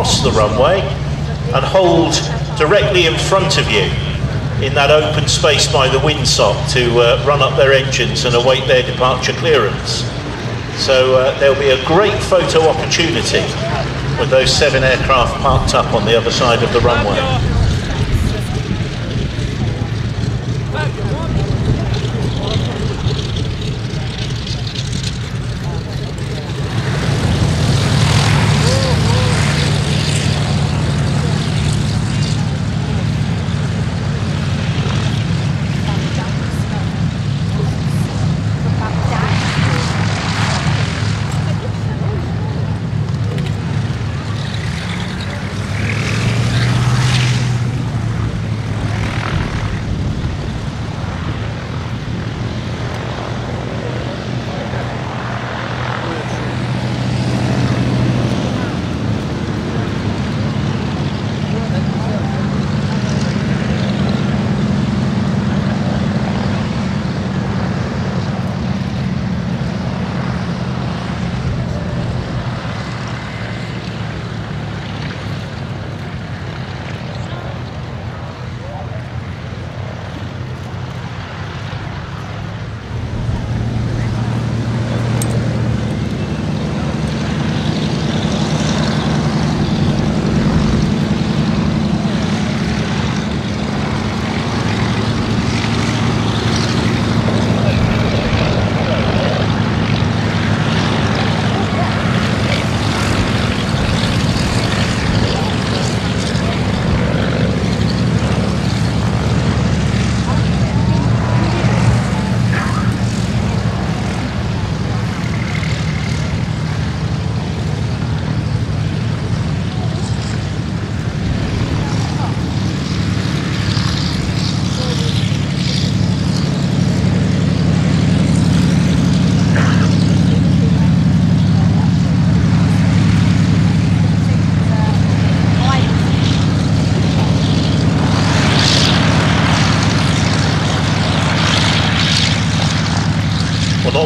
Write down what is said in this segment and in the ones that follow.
the runway and hold directly in front of you in that open space by the windsock to uh, run up their engines and await their departure clearance. So uh, there'll be a great photo opportunity with those seven aircraft parked up on the other side of the runway.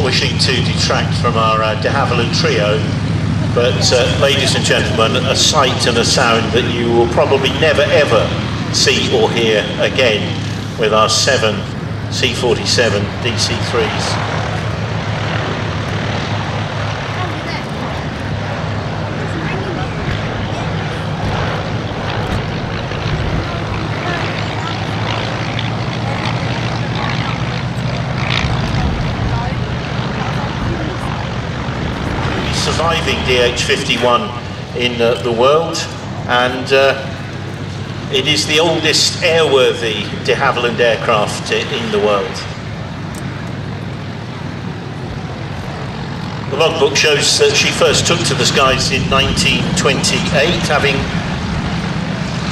Wishing to detract from our uh, de Havilland trio, but uh, ladies and gentlemen, a sight and a sound that you will probably never ever see or hear again with our seven C47 DC3s. Surviving DH51 in the world and uh, it is the oldest airworthy de Havilland aircraft in the world. The logbook shows that she first took to the skies in 1928, having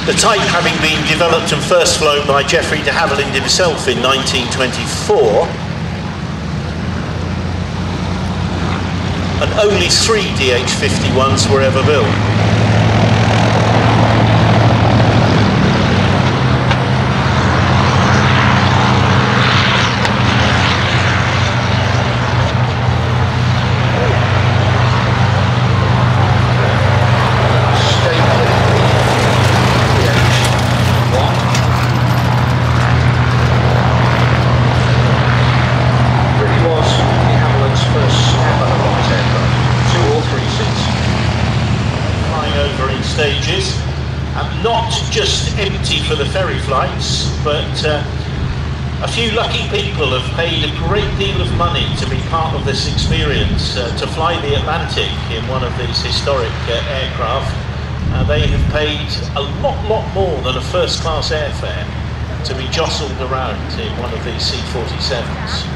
the type having been developed and first flown by Geoffrey de Havilland himself in 1924 and only three DH51s were ever built. Empty for the ferry flights, but uh, a few lucky people have paid a great deal of money to be part of this experience, uh, to fly the Atlantic in one of these historic uh, aircraft. Uh, they have paid a lot, lot more than a first class airfare to be jostled around in one of these C-47s.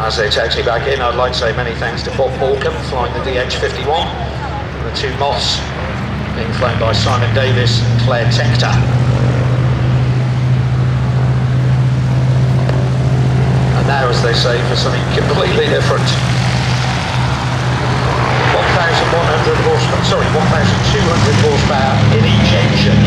As they taxi back in, I'd like to say many thanks to Bob Balcombe flying the DH-51 and the two Moths being flown by Simon Davis and Claire Tector. And now, as they say, for something completely different. 1,100 horsepower, sorry, 1,200 horsepower in each engine,